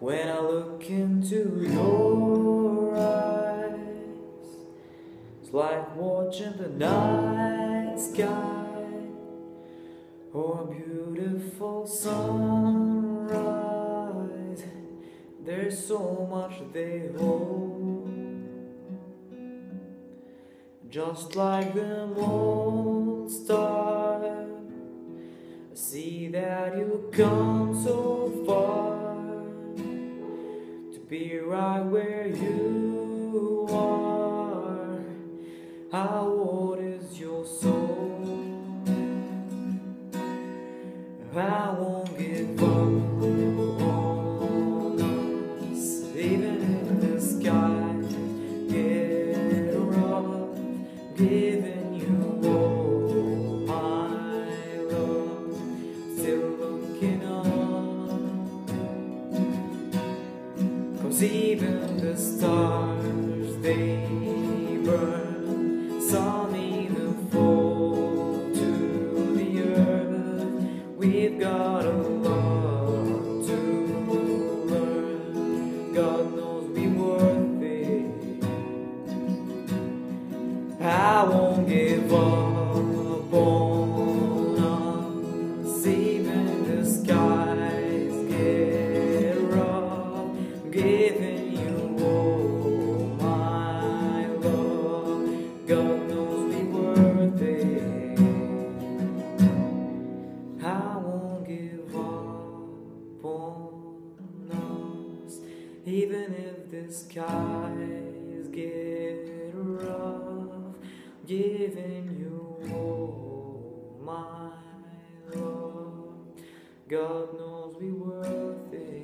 When I look into your eyes, it's like watching the night sky or a beautiful sunrise. There's so much they hold, just like the moon star. I see that you come so be right where you Even the stars they burn, sun even fall to the earth. We've got a lot to learn. God knows we worth it. I won't give up on on even if the skies get rough. Giving you all my love, God knows we worth it.